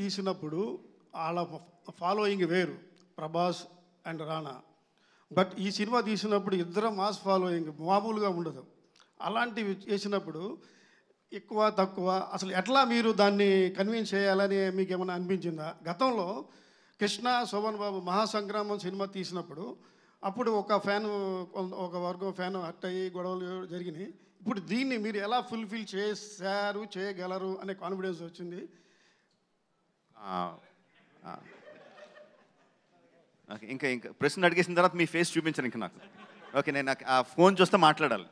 తీసినప్పుడు వాళ్ళ ఫాలోయింగ్ వేరు ప్రభాస్ అండ్ రాణా. బట్ ఈ సినిమా తీసినప్పుడు ఇద్దరు మాస్ ఫాలోయింగ్ మామూలుగా ఉండదు. అలాంటివి చేసినప్పుడు ఎక్కువ తక్కువ అసలు ఎట్లా మీరు దాన్ని కన్విన్స్ చేయాలని మీకు ఏమైనా అనిపించిందా? గతంలో కృష్ణ శోభన్ బాబు మహాసంగ్రామం సినిమా తీసినప్పుడు అప్పుడు ఒక ఫ్యాన్ ఒక వర్గం ఫ్యాన్ హట్ అయ్యి గొడవలు జరిగినాయి. ఇప్పుడు దీన్ని మీరు ఎలా ఫుల్ఫిల్ చేశారు చేయగలరు అనే కాన్ఫిడెన్స్ వచ్చింది. ఇంకా ఇంకా ప్రశ్న అడిగేసిన తర్వాత మీ ఫేస్ చూపించను ఇంకా నాకు. ఓకే నేను నాకు ఆ ఫోన్ చూస్తే మాట్లాడాలి.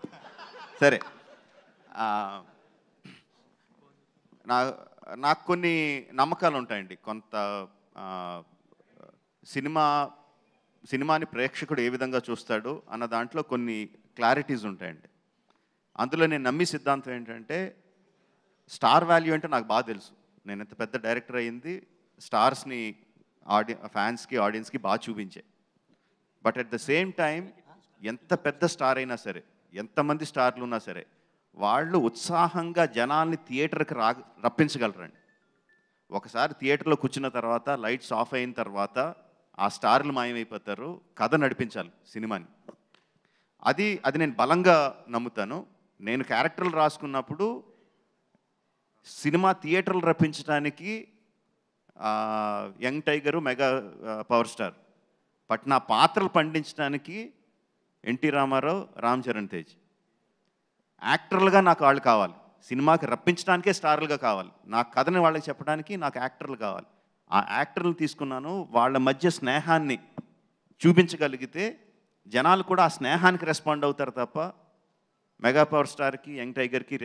సరే. నా నాకు కొన్ని నమ్మకాలు ఉంటాయండి. కొంత సినిమా సినిమాని ప్రేక్షకుడు ఏ విధంగా చూస్తాడు అన్న దాంట్లో కొన్ని క్లారిటీస్ ఉంటాయండి. అందులో నేను నమ్మి సిద్ధాంతం ఏంటంటే స్టార్ వాల్యూ అంటే నాకు బాగా తెలుసు. నేను ఎంత పెద్ద డైరెక్టర్ అయ్యింది స్టార్స్ని ఆడి ఫ్యాన్స్కి ఆడియన్స్కి బాగా చూపించే. But at the same time ఎంత పెద్ద స్టార్ అయినా సరే ఎంతమంది స్టార్లు ఉన్నా సరే వాళ్ళు ఉత్సాహంగా జనాల్ని థియేటర్కి రా రప్పించగలరండి. ఒకసారి థియేటర్లో కూర్చున్న తర్వాత లైట్స్ ఆఫ్ అయిన తర్వాత ఆ స్టార్లు మాయమైపోతారు కథ నడిపించాలి సినిమాని. అది అది నేను బలంగా నమ్ముతాను. నేను క్యారెక్టర్లు రాసుకున్నప్పుడు సినిమా థియేటర్లు రప్పించడానికి young tiger mega power star. But నా పాత్రలు పండించడానికి ఎన్టీ రామారావు రామ్ చరణ్ తేజ్. యాక్టర్లుగా నాకు వాళ్ళు కావాలి. సినిమాకి రప్పించడానికే స్టార్లుగా కావాలి. నా కథని వాళ్ళకి చెప్పడానికి నాకు యాక్టర్లు కావాలి. ఆ యాక్టర్లు తీసుకున్నాను. వాళ్ళ మధ్య స్నేహాన్ని చూపించగలిగితే జనాలు కూడా ఆ స్నేహానికి రెస్పాండ్ అవుతారు తప్ప మెగా పవర్ స్టార్కి యంగ్ టైగర్కి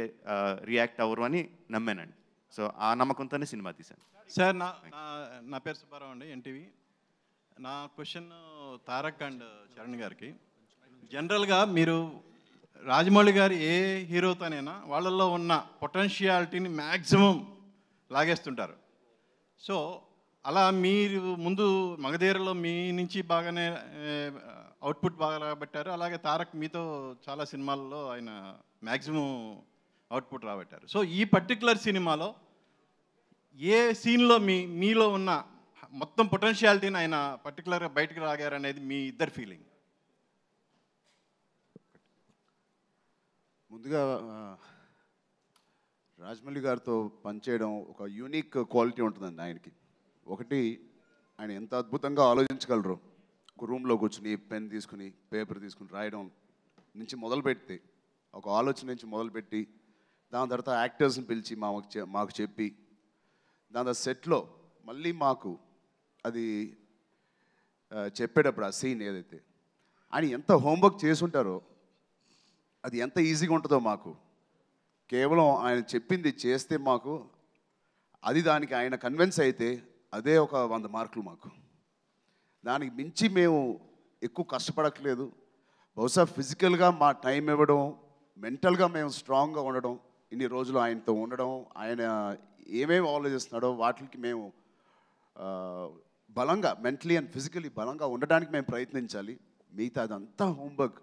రియాక్ట్ అవ్వరు అని నమ్మానండి. సో ఆ నమ్మకంతోనే సినిమా తీశాను. సార్ నా నా నా పేరు సుబ్బారావు అండి ఎన్టీవీ. నా క్వశ్చన్ తారక్ అండ్ చరణ్ గారికి. జనరల్గా మీరు రాజమౌళి గారు ఏ హీరోతోనైనా వాళ్ళల్లో ఉన్న పొటెన్షియాలిటీని మ్యాక్సిమం లాగేస్తుంటారు. సో అలా మీరు ముందు మగధీరలో మీ నుంచి బాగానే అవుట్పుట్ బాగా పెట్టారు అలాగే తారక్ మీతో చాలా సినిమాల్లో ఆయన మ్యాక్సిమం అవుట్పుట్ రాబట్టారు. సో ఈ పర్టికులర్ సినిమాలో ఏ సీన్లో మీ మీలో ఉన్న మొత్తం పొటెన్షియాలిటీని ఆయన పర్టికులర్గా బయటకు రాగారు అనేది మీ ఇద్దరు ఫీలింగ్? ముందుగా రాజమౌళి గారితో పనిచేయడం ఒక యూనిక్ క్వాలిటీ ఉంటుందండి ఆయనకి. ఒకటి ఆయన ఎంత అద్భుతంగా ఆలోచించగలరు. ఒక రూమ్లో కూర్చుని పెన్ తీసుకుని పేపర్ తీసుకుని రాయడం నుంచి మొదలుపెడితే ఒక ఆలోచన నుంచి మొదలుపెట్టి దాని తర్వాత యాక్టర్స్ని పిలిచి మాకు మాకు చెప్పి దాని తర్వాత సెట్లో మళ్ళీ మాకు అది చెప్పేటప్పుడు ఆ సీన్ ఏదైతే ఆయన ఎంత హోంవర్క్ చేసుంటారో అది ఎంత ఈజీగా ఉంటుందో మాకు. కేవలం ఆయన చెప్పింది చేస్తే మాకు అది దానికి ఆయన కన్విన్స్ అయితే అదే ఒక వంద మార్కులు మాకు. దానికి మించి మేము ఎక్కువ కష్టపడట్లేదు. బహుశా ఫిజికల్గా మా టైం ఇవ్వడం మెంటల్గా మేము స్ట్రాంగ్గా ఉండడం ఇన్ని రోజులు ఆయనతో ఉండడం ఆయన ఏమేమి ఆలోచిస్తున్నాడో వాటికి మేము బలంగా మెంటలీ అండ్ ఫిజికలీ బలంగా ఉండడానికి మేము ప్రయత్నించాలి. మిగతా అదంతా హోంవర్క్.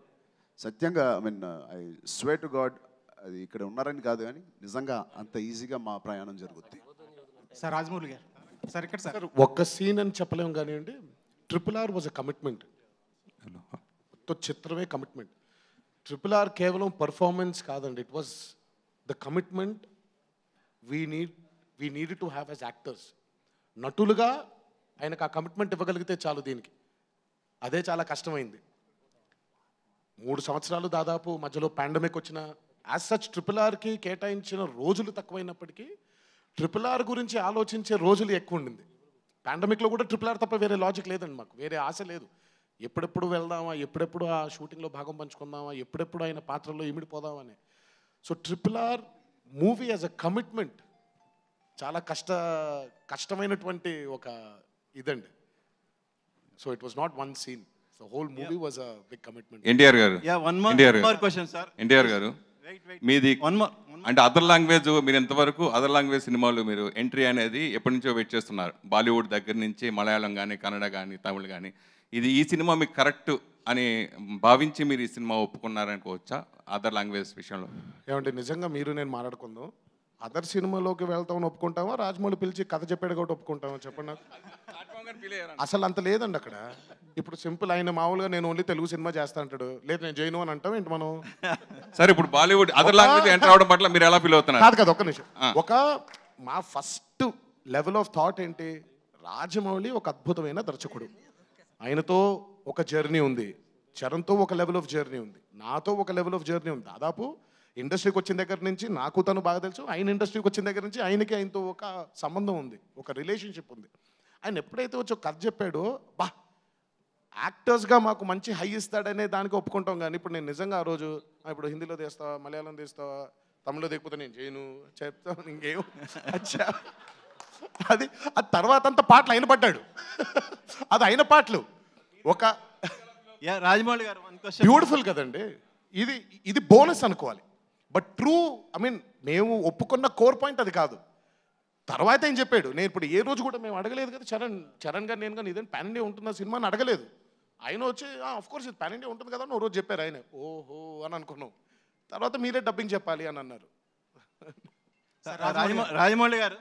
సత్యంగా I mean I swear to God అది ఇక్కడ ఉన్నారని కాదు కానీ నిజంగా అంత ఈజీగా మా ప్రయాణం జరుగుద్ది. సార్ రాజమౌళి గారు. సార్ ఇక్కడ సార్. సార్ ఒక్క సీన్ అని చెప్పలేము కానివ్వండి triple R was a commitment మొత్తం చిత్రమే కమిట్మెంట్ ట్రిపుల్ ఆర్ కేవలం పర్ఫార్మెన్స్ కాదండి. It was the commitment we need we need to have as actors నటులుగా ఆయనకు ఆ కమిట్మెంట్ ఇవ్వగలిగితే చాలు దీనికి. అదే చాలా కష్టమైంది. మూడు సంవత్సరాలు దాదాపు మధ్యలో పాండమిక్ వచ్చిన యాజ్ సచ్ ట్రిపుల్ ఆర్కి కేటాయించిన రోజులు తక్కువైనప్పటికీ ట్రిపుల్ ఆర్ గురించి ఆలోచించే రోజులు ఎక్కువ ఉండింది. పాండమిక్లో కూడా ట్రిపుల్ ఆర్ తప్ప వేరే లాజిక్ లేదండి మాకు. వేరే ఆశ లేదు. ఎప్పుడెప్పుడు వెళ్దామా ఎప్పుడెప్పుడు ఆ షూటింగ్లో భాగం పంచుకుందామా ఎప్పుడెప్పుడు ఆయన పాత్రలో ఇమిడిపోదామా అని so triple R movie as a commitment చాలా కష్ట కష్టమైనటువంటి ఒక ఇదండి. So it was not one scene so whole movie was a big commitment NTR గారు. Yeah one more question sir NTR గారు. మీది వన్ మోర్ అంటే అదర్ లాంగ్వేజ్ మీరు ఎంతవరకు అదర్ లాంగ్వేజ్ సినిమాలు మీరు ఎంట్రీ అనేది ఎప్పటి నుంచో వెయిట్ చేస్తున్నారు? బాలీవుడ్ దగ్గర నుంచి మలయాళం కానీ కన్నడ కానీ తమిళ్ కానీ ఇది ఈ సినిమా మీకు కరెక్ట్ అని భావించి మీరు ఈ సినిమా ఒప్పుకున్నారనుకోవచ్చా అదర్ లాంగ్వేజ్ విషయంలో? ఏమంటే నిజంగా మీరు నేను మాట్లాడుకుందాం. అదర్ సినిమాలోకి వెళ్తామని ఒప్పుకుంటామా? రాజమౌళి పిలిచి కథ చెప్పాడు కాబట్టి ఒప్పుకుంటామా? చెప్పండి నాకు. అసలు అంత లేదండి అక్కడ. ఇప్పుడు సింపుల్ ఆయన మామూలుగా నేను ఓన్లీ తెలుగు సినిమా చేస్తా అంటాడు. లేదు నేను జైను అని అంటాం ఏంటి మనం? సరే ఇప్పుడు బాలీవుడ్ అదర్ లాంగ్వేజ్ ఎంటర్ అవడం పట్ల మీరు ఎలా ఫీల్ అవుతున్నారు? కాదు కాదు ఒక్క నిమిషం. ఒక మా ఫస్ట్ లెవెల్ ఆఫ్ థాట్ ఏంటి? రాజమౌళి ఒక అద్భుతమైన దర్శకుడు. ఆయనతో ఒక జర్నీ ఉంది. చరణ్తో ఒక లెవెల్ ఆఫ్ జర్నీ ఉంది. నాతో ఒక లెవెల్ ఆఫ్ జర్నీ ఉంది. దాదాపు ఇండస్ట్రీకి వచ్చిన దగ్గర నుంచి నాకు తను బాగా తెలుసు. ఆయన ఇండస్ట్రీకి వచ్చిన దగ్గర నుంచి ఆయనకి ఆయనతో ఒక సంబంధం ఉంది. ఒక రిలేషన్షిప్ ఉంది. ఆయన ఎప్పుడైతే వచ్చి కథ చెప్పాడో బా యాక్టర్స్గా మాకు మంచి హై ఇస్తాడనే దానికి ఒప్పుకుంటాం కానీ ఇప్పుడు నేను నిజంగా ఆ రోజు "ఆ, ఇప్పుడు హిందీలో తీస్తావా మలయాళం తీస్తావా తమిళలో తీయకపోతే నేను చేయను చెప్తాను ఇంకేం అచ్చా. అది అది తర్వాత అంతా పాటలు అయిన పడ్డాడు అది అయిన పాటలు. ఒక రాజమౌళి గారు బ్యూటిఫుల్ కదండి. ఇది ఇది బోనస్ అనుకోవాలి. బట్ ట్రూ ఐ మీన్ మేము ఒప్పుకున్న కోర్ పాయింట్ అది కాదు. తర్వాత ఏం చెప్పాడు? నేను ఇప్పుడు ఏ రోజు కూడా మేము అడగలేదు కదా చరణ్ చరణ్ గారు నేను కానీ ఇదేం పాన్ ఇండియా ఉంటుందా సినిమా అని అడగలేదు. ఆయన వచ్చి ఆఫ్ కోర్స్ ఇది పాన్ ఇండియా ఉంటుంది కదా అని ఓ రోజు చెప్పారు ఆయన. ఓహో అని అనుకున్నాం. తర్వాత మీరే డబ్బింగ్ చెప్పాలి అని అన్నారు. రాజమౌ- రాజమౌళి గారు.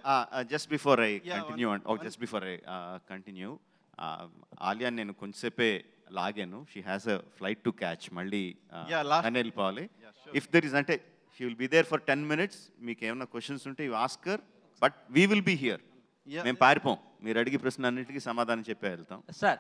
Just before I continue oh just before I continue Alia నేను కొంచెంసేపే లాగాను. She has a flight to catch మళ్ళీ అని వెళ్ళిపోవాలి ఇఫ్ దర్ ఇస్ అంటే she will be there for ten minutes మీకు ఏమైనా క్వశ్చన్స్ ఉంటే you ask her but we will be here. మేము పారిపోం. మీరు అడిగి ప్రశ్న అన్నిటికీ సమాధానం చెప్పే వెళ్తాం. సార్